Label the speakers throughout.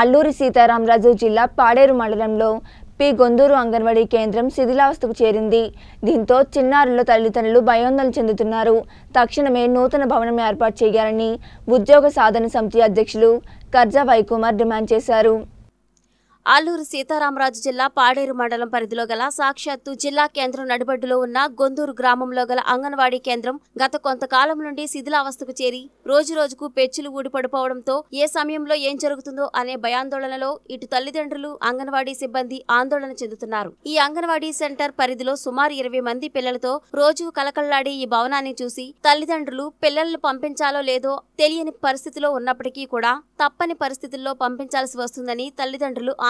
Speaker 1: అల్లూరి సీతారామరాజు జిల్లా పాడేరు మండలంలో పి. గొందూరు అంగన్వాడీ కేంద్రం శిథిలావస్థకు చేరింది. దీంతో చిన్నారుల తల్లిదండ్రులు భయోందన చెందుతున్నారు. తక్షణమే నూతన భవనం ఏర్పాటు చేయాలని ఉద్యోగ సాధన సమితి అధ్యక్షులు కర్జా వైకుమార్ డిమాండ్ చేశారు.
Speaker 2: అల్లూరు సీతారామరాజు జిల్లా పాడేరు మండలం పరిధిలో గల సాక్షాత్తు జిల్లా కేంద్రం నడిబడ్డులో ఉన్న గొందూరు గ్రామంలో గల అంగన్వాడీ కేంద్రం గత కొంతకాలం నుండి శిథిలావస్థకు చేరి రోజు రోజుకు పెచ్చులు ఊడిపడిపోవడంతో ఏ సమయంలో ఏం జరుగుతుందో అనే భయాందోళనలో ఇటు తల్లిదండ్రులు అంగన్వాడీ సిబ్బంది ఆందోళన చెందుతున్నారు. ఈ అంగన్వాడీ సెంటర్ పరిధిలో సుమారు ఇరవై మంది పిల్లలతో రోజు కలకల్లాడే ఈ భవనాన్ని చూసి తల్లిదండ్రులు పిల్లలను పంపించాలో లేదో తెలియని పరిస్థితిలో ఉన్నప్పటికీ కూడా తప్పని పరిస్థితుల్లో పంపించాల్సి వస్తుందని తల్లిదండ్రులు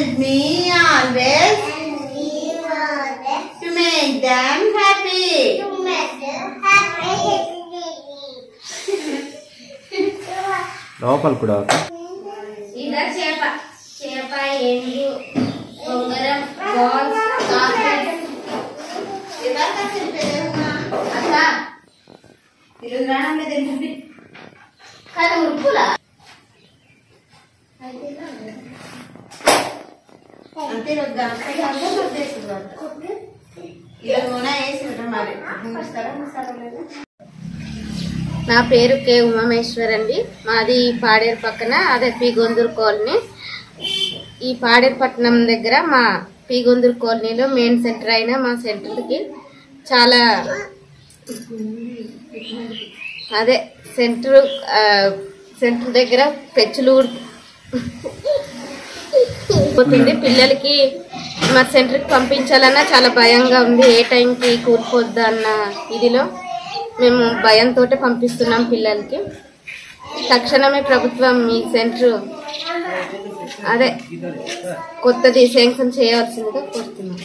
Speaker 3: help me always
Speaker 4: and we want
Speaker 3: to make them happy
Speaker 4: to make happy
Speaker 5: లోపల కూడా
Speaker 3: చేప. చేప ఎండు బొంగరం బాల్స్ కానీ ఉరుకులా? అంతే ఇలా నూనె మరి.
Speaker 6: నా పేరు కే ఉమామేశ్వర్ అండి మాది పాడేరు పక్కన అదే పిగొందూరు కాలనీ. ఈ పాడేరు పట్టణం దగ్గర మా పిగొందూరు కాలనీలో మెయిన్ సెంటర్ అయిన మా సెంటర్కి చాలా అదే సెంటర్ సెంటర్ దగ్గర పెచ్చులు పోతుంది పిల్లలకి మా సెంటర్కి పంపించాలన్నా చాలా భయంగా ఉంది. ఏ టైంకి కూలిపోద్దా అన్న ఇదిలో మేము భయంతో పంపిస్తున్నాం పిల్లలకి. తక్షణమే ప్రభుత్వం ఈ సెంటర్ అదే కొత్తది శాంక్షన్ చేయవలసిందిగా కోరుతున్నాం.